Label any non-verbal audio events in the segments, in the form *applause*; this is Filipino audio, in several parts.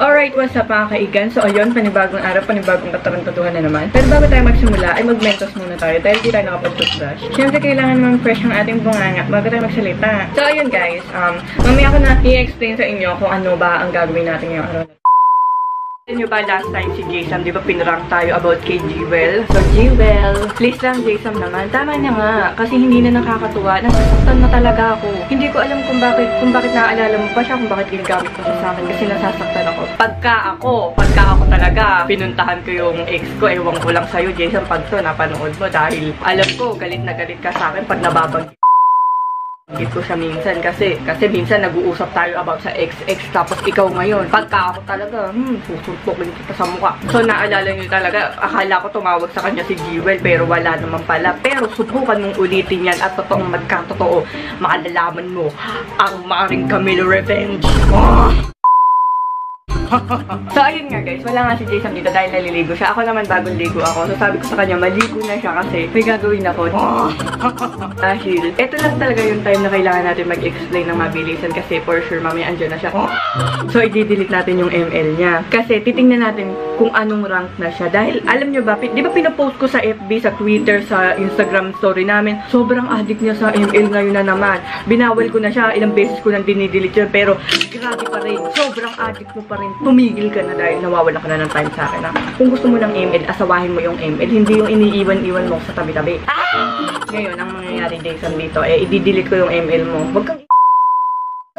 Alright, what's up mga kaigan? So ayun, panibagong araw, panibagong katarantaduhan na naman. Pero bago tayo magsimula, ay mag-mentos muna tayo dahil di tayo nakapag-toothbrush. Siyempre, kailangan mang fresh ang ating bungangat bago tayo magsalita. So ayun guys, um, mamaya ko na i-explain sa inyo kung ano ba ang gagawin natin ngayong araw Alam nyo ba last time si Jason, di ba pinrank tayo about kay Jewel? So Jewel, please lang Jason naman. Tama na nga, kasi hindi na nakakatuwa. Nasasaktan na talaga ako. Hindi ko alam kung bakit, kung bakit naaalala mo pa siya, kung bakit ginagamit mo siya sa akin kasi nasasaktan ako. Pagka ako, pagka ako talaga, pinuntahan ko yung ex ko, ewan ko lang sa'yo Jason, pag to napanood mo dahil alam ko, galit na galit ka sa akin pag nababag ko siya minsan kasi kasi minsan nag-uusap tayo about sa ex-ex tapos ikaw ngayon pagka ako talaga hmm susuntokin kita sa mukha. So naalala niyo talaga akala ko tumawag sa kanya si Jewel pero wala naman pala. Pero subukan mong ulitin yan at totoong magkatotoo makalalaman mo ang maring Camilo Revenge. Oh! So, ayun nga guys, wala nga si Jason dito dahil naliligo siya. Ako naman bagong ligo ako. So, sabi ko sa kanya, maligo na siya kasi may gagawin ako. *laughs* Dahil, ito lang talaga yung time na kailangan natin mag-explain ng mabilisan kasi for sure mamaya andyan na siya. So, i-delete natin yung ML niya. Kasi, titingnan natin kung anong rank na siya. Dahil, alam nyo ba, di ba pinapost ko sa FB, sa Twitter, sa Instagram story namin, sobrang addict niya sa ML ngayon na naman. Binawal ko na siya, ilang beses ko nang dinidelete yun, pero grabe pa rin. Sobrang addict mo pa rin tumigil ka na dahil nawawala ka na ng time sa akin. Ha? Kung gusto mo ng ML, asawahin mo yung ML. Hindi yung iniiwan-iwan mo sa tabi-tabi. Ah! Ngayon, ang mangyayari, Jason, dito, eh, i-delete ko yung ML mo. Huwag kang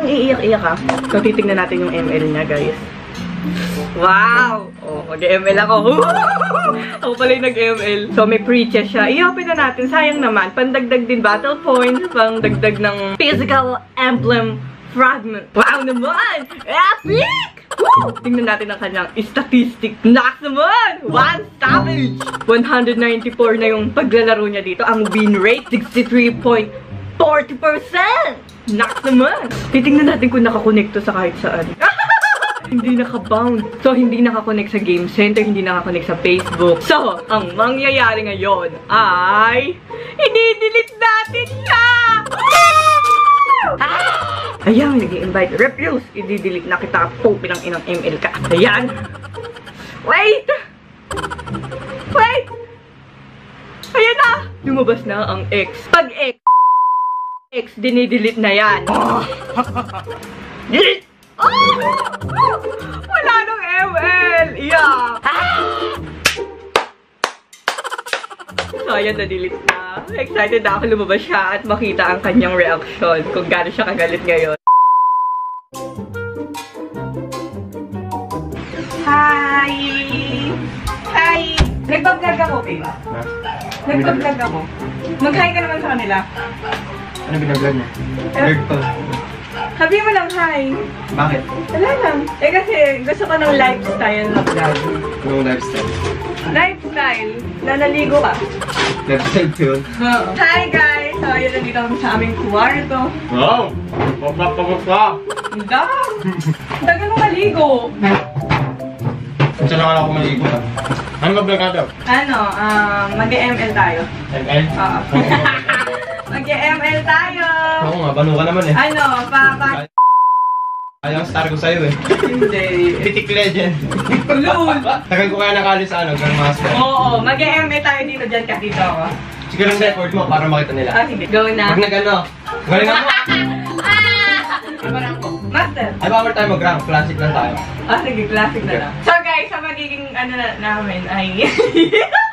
iiyak-iyak ha. So, titignan natin yung ML niya, guys. Wow! Oh, mag-ML ako. *laughs* ako pala yung nag-ML. So, may pre-chess siya. I-open na natin. Sayang naman. Pandagdag din battle points. Pang dagdag ng physical emblem fragment. Wow naman! Epic! Woo! Tingnan natin ang kanyang statistic. Nax naman! One savage! 194 na yung paglalaro niya dito. Ang win rate, 63.40%! Nax naman! Titingnan natin kung nakakonekto sa kahit saan. *laughs* hindi naka-bound. So, hindi nakakonect sa game center, hindi nakakonect sa Facebook. So, ang mangyayari ngayon ay i-delete natin siya! Ah! Ayan, nag-i-invite. Refuse! I-delete na kita. Popi ng inang ML ka. Ayan! Wait! Wait! Ayan na! Lumabas na ang X. Pag X, X, dinidelete na yan. Delete! Oh! *laughs* Wala nang ML! Yeah! So, ayan, na-delete na. Excited na ako lumabas siya at makita ang kanyang reaction kung gaano siya kagalit ngayon. Hi! Hi! Nagpa-vlog ako, babe. Nagpa-vlog ako. Mag-hi ka naman sa kanila. Ano binablog mo? Weird to. Sabi mo lang hi. Bakit? Wala lang. Eh kasi gusto ko ng lifestyle na vlog. No lifestyle. Lifestyle? Na naligo ka. Lifestyle ko yun. *laughs* Hi guys! So, ayun, nandito kami sa aming kwarto. Wow! Pagpapagod ka! Ang dami! Tagal mo maligo. Saan na ako maligo ka? Ano ba vlog ka daw? Ano, um, mag-ML tayo. ML? Oo. *laughs* mag-ML tayo! Oo nga, bano ka naman eh. Ano, pa, pa, Ayaw ang star ko sa'yo eh. hindi. Mythic Legend. Lul! Tagal ko kaya nakali sa ano, Grandmaster. Oo, mag-ML tayo dito dyan ka dito ako. Siguro yung record mo para makita nila. Ah, sige. Go na. Pag nag-ano, galing *laughs* ako. Master! Ay, bawal tayo mag-rank. Classic lang tayo. Ah, sige, classic na lang. So guys, sa magiging ano na, namin ay... *laughs*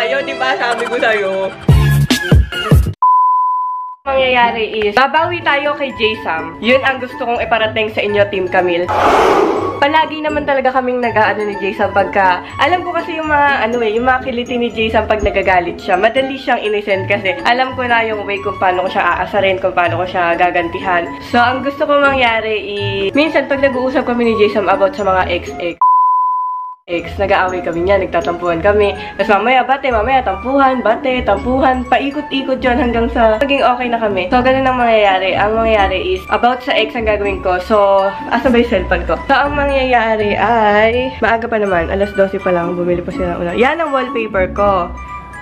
tayo, di ba? Sabi ko sa'yo. Mangyayari is, babawi tayo kay J-Sam. Yun ang gusto kong iparating sa inyo, Team Camille. palagi naman talaga kaming nag-ano ni Jason pagka, alam ko kasi yung mga, ano eh, yung mga kiliti ni Jason pag nagagalit siya. Madali siyang innocent kasi alam ko na yung way kung paano ko siya aasarin, kung paano ko siya gagantihan. So, ang gusto ko mangyari i... Minsan, pag nag-uusap kami ni Jason about sa mga ex-ex, ex, nag-aaway kami niya, nagtatampuhan kami. Tapos mamaya, bate, mamaya, tampuhan, bate, tampuhan, paikot-ikot yon hanggang sa maging okay na kami. So, ganun ang mangyayari. Ang mangyayari is, about sa ex ang gagawin ko. So, asa ba yung cellphone ko? So, ang mangyayari ay, maaga pa naman, alas 12 pa lang, bumili pa sila ng una. Yan ang wallpaper ko.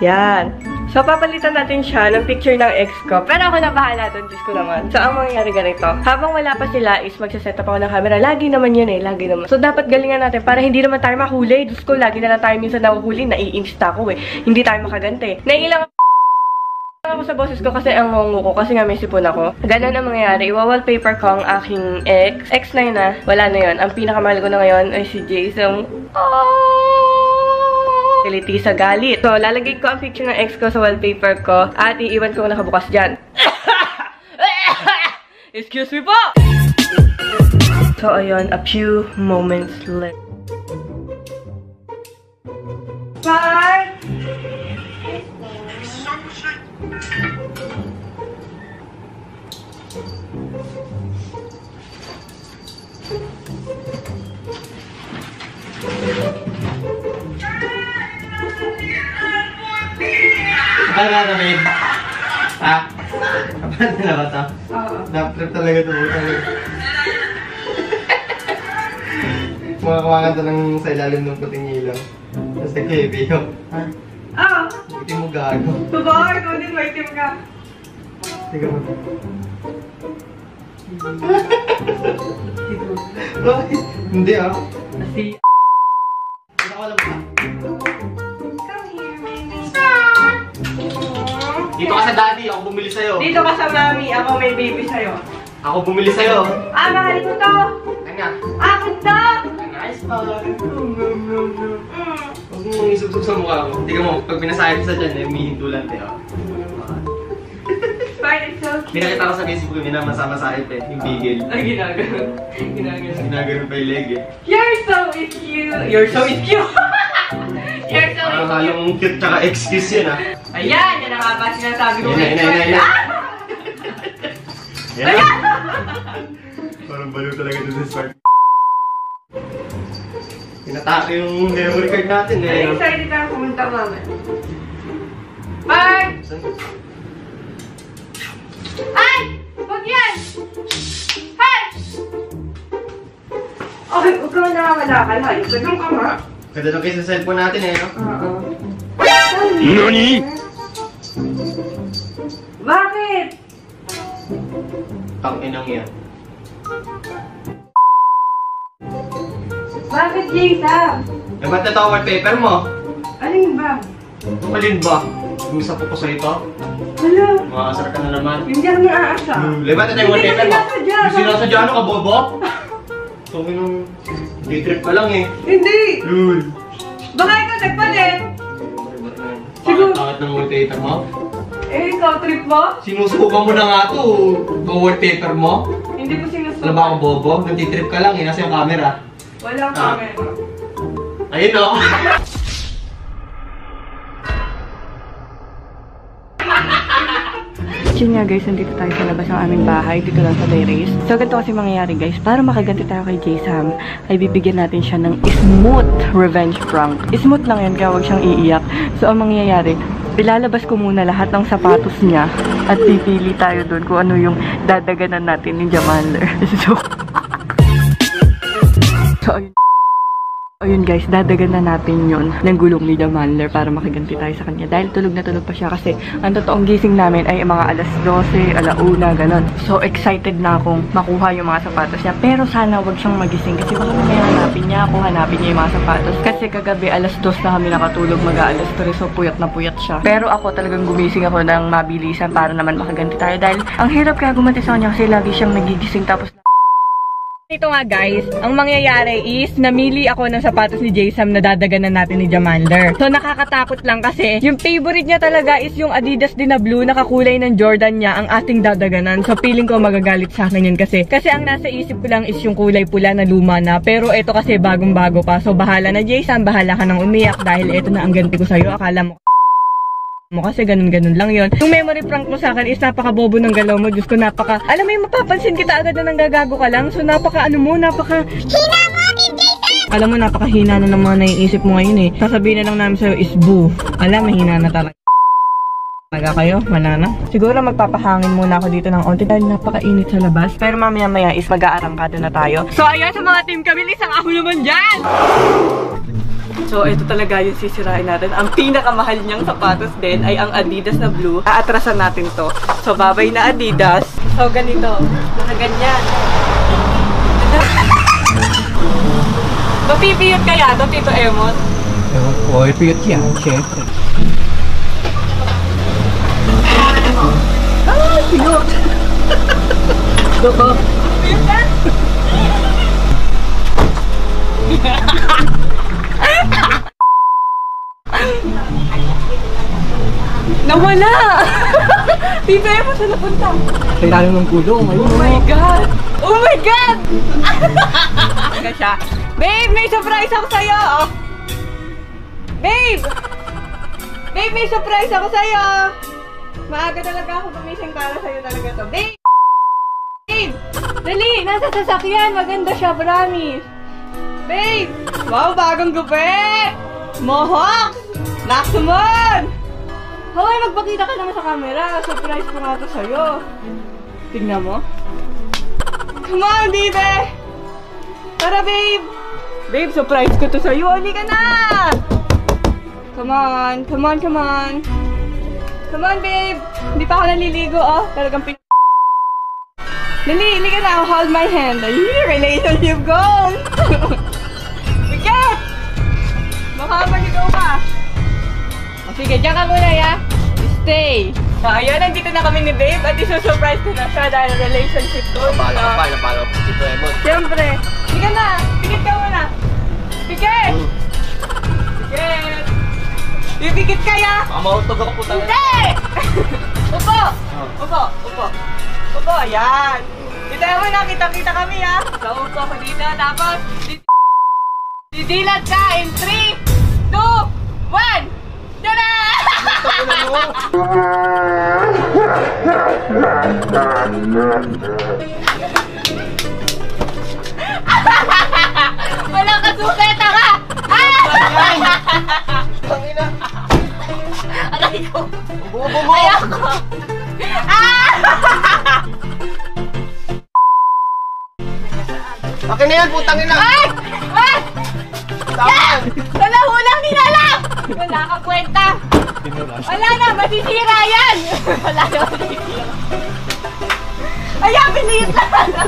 Yan. So, papalitan natin siya ng picture ng ex ko. Pero ako na bahala doon, Diyos ko naman. So, ang mangyayari ganito. Habang wala pa sila is magsaset up ako ng camera. Lagi naman yun eh. Lagi naman. So, dapat galingan natin para hindi naman tayo mahuli. Diyos ko, lagi na lang tayo minsan nahuhuli. Naiinsta ako eh. Hindi tayo makaganti. Naiilang ako sa boses ko kasi ang ngungu ko kasi nga may sipon ako. Ganun ang mangyayari. Iwa-wallpaper ko ang aking ex. Ex na yun ah. Wala na yun. Ang pinakamahal ko na ngayon ay si Jason. Oh! Kiliti sa galit. So, lalagay ko ang picture ng ex ko sa wallpaper ko at iiwan ko nakabukas dyan. *laughs* Excuse me po! So, ayun, a few moments later. Bye! Kapal na namin. Ha? Kapal na ba ito? Oo. Dap-trip talaga ito. Mga kumakanta ng sa ilalim ng puting ilaw. Tapos nag-heavy yun. Ha? Ah! Buti mo gago. Babae, ikaw din, may team ka. Tiga mo. *laughs* Hindi ah. Dito ka sa mami, ako may baby sa'yo. Ako bumili sa'yo. Ah, mahal ko to! Kanya. Akin to! Nice pa. Huwag mong isubsub sa mukha ko. Tingnan mo, pag pinasayad sa dyan, eh, umihintulan tayo. Fine, it's so cute. Pinakita ko sa Facebook yung masama sa akin, eh, yung bigel. Ay, ginagano. Ginagano. Ginagano pa yung leg eh. You're so cute! You're so cute! *laughs* You're so Parang cute! halong cute tsaka excuse yun ah. Ayan! Yan ang ba sinasabi ko. Yan na, yan na, yan na, yan na. Ah! Yan. Parang baliw talaga dun sa start. Pinatake yung memory card natin eh. Ay, excited ako pumunta mama. Bye! Ay! Huwag yan! Ay! Okay, huwag ka nakakalakal. Hayop, ka nga. Ganda ng case sa cellphone natin eh, no? Oo. NANI? Tang inang yan. Bakit, Jason? Eh, ba't ito ang wallpaper mo? Alin ba? Alin ba? Gumisap ko sa ito? Hala, Makakasar ka na naman. hindi ako naaasa. Hmm, Lebat ito yung Hindi wallpaper mo. Yung sinasadya ano ka, bobo? *laughs* Sabi nung... Day trip ka lang eh. Hindi! Lul. Baka ikaw nagpalit! Siguro- Pangat ng wallpaper mo? Eh, ikaw trip mo? Sinusukan mo na nga to. Yung wallpaper mo? Hindi ko sinusukat. Alam ba ako, bobo? Nagtitrip ka lang eh. Nasa yung camera. Walang Ah. camera. Ayun o. Yun nga guys, nandito tayo sa labas ng aming bahay, dito lang sa terrace. So, ganito kasi mangyayari guys, para makaganti tayo kay J-Sam, ay bibigyan natin siya ng smooth revenge prank. Smooth lang yan, kaya huwag siyang iiyak. So, ang mangyayari, ilalabas ko muna lahat ng sapatos niya at pipili tayo doon kung ano yung dadaganan natin ni Jamander. so, so, Ayun guys, dadagan na natin yun ng gulong ni Jamander para makaganti tayo sa kanya. Dahil tulog na tulog pa siya kasi ang totoong gising namin ay mga alas 12, alauna, ganun. So excited na akong makuha yung mga sapatos niya. Pero sana wag siyang magising kasi baka mamaya hanapin niya ako, hanapin niya yung mga sapatos. Kasi kagabi alas 2 na kami nakatulog, mag alas 3 so puyat na puyat siya. Pero ako talagang gumising ako ng mabilisan para naman makaganti tayo dahil ang hirap kaya gumanti sa kanya kasi lagi siyang nagigising tapos Ito nga guys, ang mangyayari is namili ako ng sapatos ni Jason na dadaganan natin ni Jamander. So nakakatakot lang kasi yung favorite niya talaga is yung Adidas din na blue na kakulay ng Jordan niya ang ating dadaganan. So feeling ko magagalit sa akin yun kasi. Kasi ang nasa isip ko lang is yung kulay pula na luma na. Pero ito kasi bagong bago pa. So bahala na Jason, bahala ka nang umiyak dahil ito na ang ganti ko sa'yo. Akala mo mo kasi ganun-ganun lang yon. Yung memory prank mo sa akin is napaka-bobo ng galaw mo. Diyos ko, napaka... Alam mo yung mapapansin kita agad na nanggagago ka lang. So, napaka ano mo, napaka... Hina mo, Alam mo, napakahina na ng mga naiisip mo ngayon eh. Sasabihin na lang namin sa'yo is boo. Alam, mahina na talaga. Talaga kayo? Wala na? Siguro magpapahangin muna ako dito ng onti dahil napakainit sa labas. Pero mamaya-maya is mag-aarangkada na tayo. So, ayan sa mga team kabilis ang ako naman dyan! So, ito talaga yung sisirain natin. Ang pinakamahal niyang sapatos din ay ang Adidas na blue. Aatrasan natin to. So, babay na Adidas. So, ganito. Na ganyan. Mapipiyot kaya to, Tito Emon? Ewan ko, ipiyot yan, syempre. Ah, piyot! Doko. Piyot ka? *laughs* Nawala! Tito Emon, saan napunta? Sa ilalim ng kulong, ayun. Oh my God! Oh my God! *laughs* Teka siya. Babe, may surprise ako sa'yo! Oh. Babe! Babe, may surprise ako sa'yo! Maaga talaga ako gumising para sa'yo talaga to. Babe! Babe! Dali! Nasa sasakyan! Maganda siya, promise! Babe! Wow, bagong gupit! Mohawk! Maximum! Hoy, magpakita ka naman sa camera. Surprise ko nga to sa'yo. Tingnan mo. Come on, baby! Tara, babe! Babe, surprise ko to sa'yo. Halika ka na! Come on, come on, come on. Come on, babe! Hindi pa ako naliligo, oh. Talagang pin... Dali, halika na. Hold my hand. Ay, relationship goals! *laughs* sige, diyan ka muna, ya. Stay. So, ayan, nandito na kami ni Babe at isusurprise ko na siya dahil relationship goals. Napala ka pa, napala ko si Emon. Siyempre. Sige na. Pikit ka muna. Pikit! Pikit! Pipikit ka ya! Baka mautog ako puta. Hindi! *laughs* upo! Upo! Upo! Upo! Ayan! Dito naman na, kita-kita kami ha! So, upo ko dito. Tapos, di- didilat ka in 3, 2, 1! Walang kasuketa ka! Tangina! Aray ko! Bubo mo! Ayoko! Ah! Akin na yan, putang ina! Ay! Ay! Saan? Wala hulang nilalang! Wala ka kwenta! Wala na! Masisira yan! *laughs* Wala na masisira. Ayan, bilis lang! *laughs*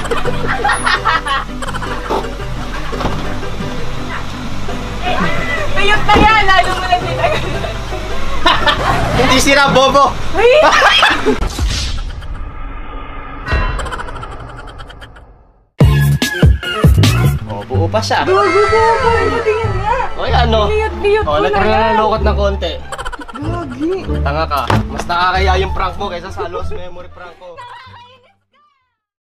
Piyot na yan! Lalo mo na sila. *laughs* Hindi sira, bobo! Oh, buo pa siya. Gugu, gugu! Patingin nga! O yan, no? Liyot-liyot Oh, ko na yan! nagkakalokot ng konti. Tanga ka. Mas nakakaya yung prank mo kaysa sa lost memory prank ko.